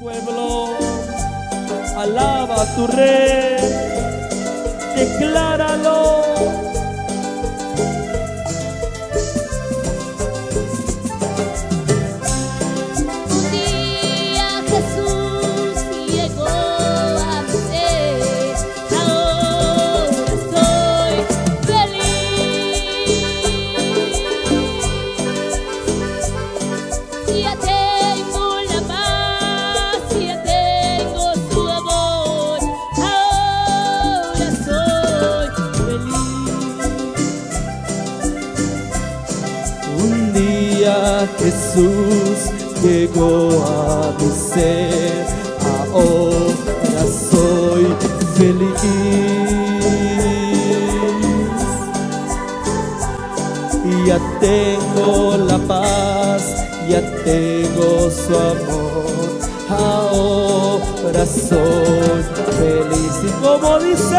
pueblo, alaba a tu rey, decláralo. Jesús llegó a mi ser, ahora soy feliz. Ya tengo la paz, ya tengo su amor, ahora soy feliz. Y como dice,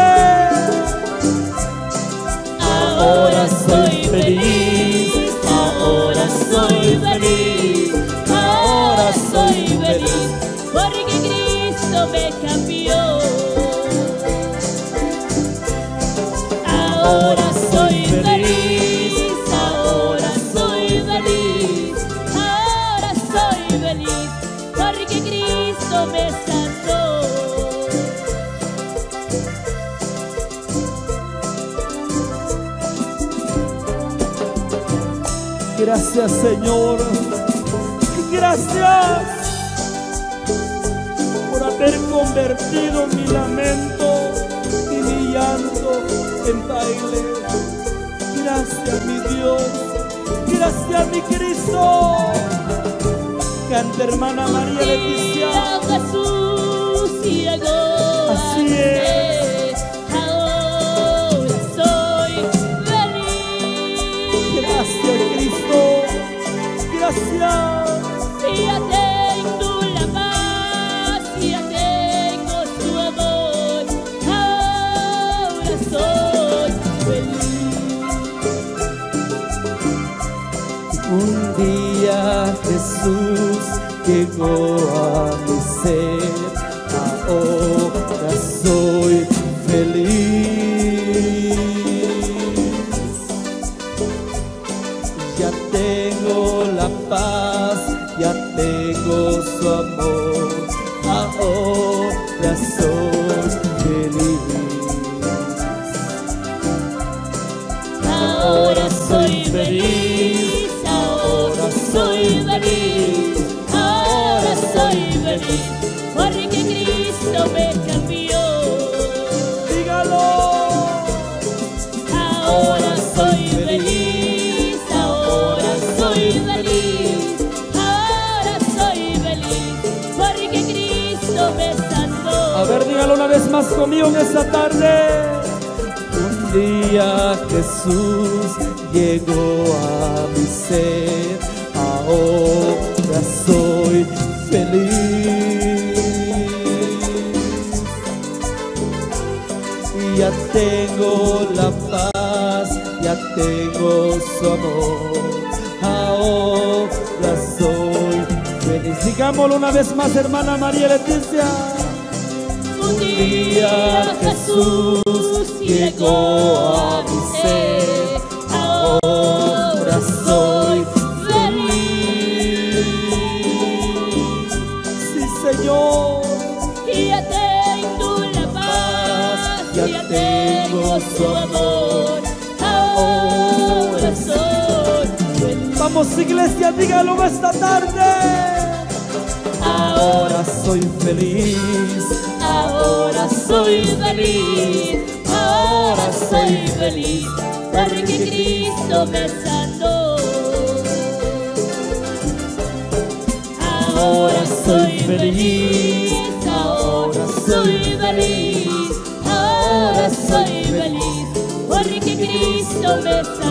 Gracias Señor. Gracias por haber convertido mi lamento y mi llanto en baile. Gracias mi Dios. Gracias mi Cristo. Canta hermana María Leticia. Jesús llegó Un día Jesús llegó a paz, ya tengo su amor, ahora soy feliz. Ahora soy feliz, más conmigo en esta tarde. Un día Jesús llegó a mi ser, ahora soy feliz. Y ya tengo la paz, ya tengo su amor, ahora soy feliz. Digámoslo una vez más, hermana María Leticia. Día Jesús llegó a mi ser, ahora soy feliz. Sí, Señor. Y ya tengo la paz, Ya ya tengo su amor, ahora soy feliz. Vamos, iglesia, dígalo esta tarde. Ahora soy feliz. Ahora soy feliz, ahora soy feliz, porque Cristo me sanó. Ahora soy feliz, ahora soy feliz, ahora soy feliz, porque Cristo me sanó.